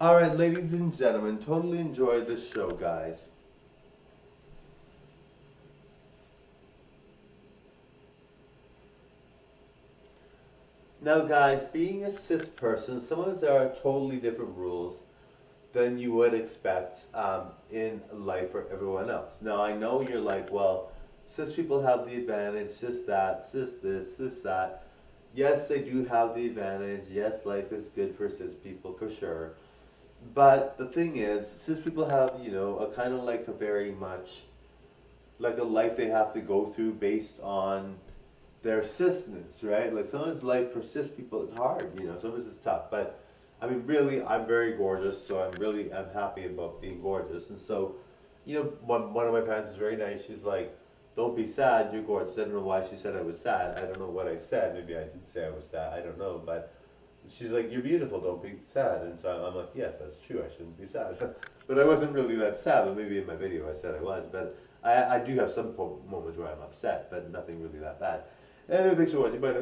Alright, ladies and gentlemen, totally enjoyed the show, guys. Now, guys, being a cis person, some sometimes there are totally different rules than you would expect um, in life for everyone else. Now, I know you're like, well, cis people have the advantage, cis that, cis this, cis that. Yes, they do have the advantage. Yes, life is good for cis people for sure. But the thing is, cis people have, you know, a kind of like a very much, like a life they have to go through based on their cisness, right? Like sometimes life for cis people is hard, you know, sometimes it's tough. But I mean, really, I'm very gorgeous, so I'm really, I'm happy about being gorgeous. And so, you know, one, one of my parents is very nice. She's like, don't be sad, you're gorgeous. I don't know why she said I was sad. I don't know what I said. Maybe I did say I was sad. I don't know. But she's like, you're beautiful, don't be sad. And so I'm like, yes, that's true. I shouldn't be sad. but I wasn't really that sad. But maybe in my video I said I was. But I, I do have some moments where I'm upset, but nothing really that bad. And thanks for watching. Bye.